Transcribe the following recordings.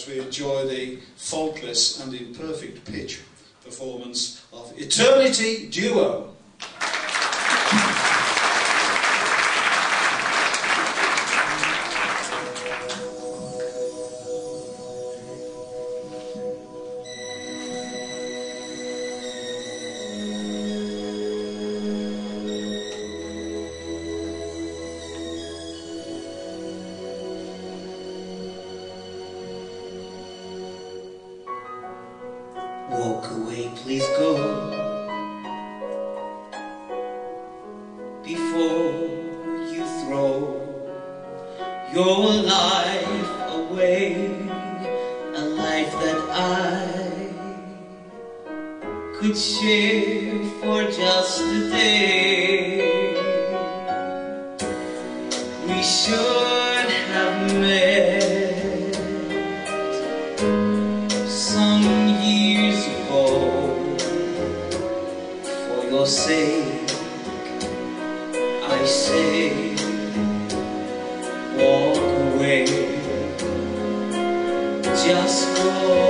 as we enjoy the faultless and imperfect pitch performance of Eternity Duo. Walk away, please go. Before you throw your life away, a life that I could share for just a day. We should have met. say, I say walk away. Just go.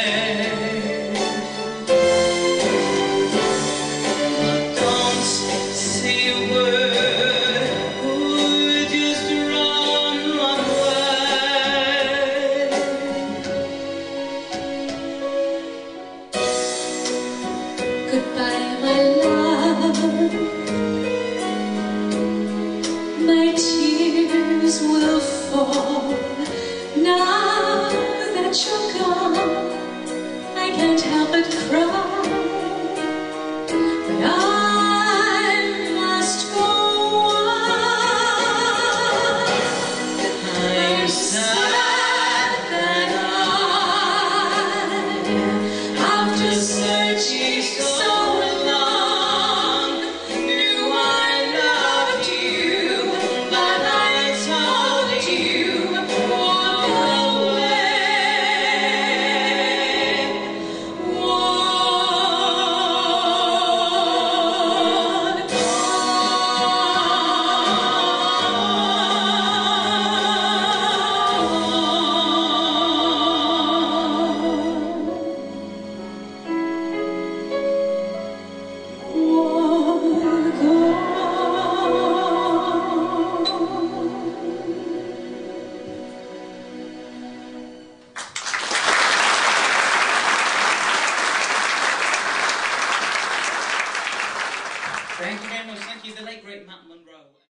Matt Monro.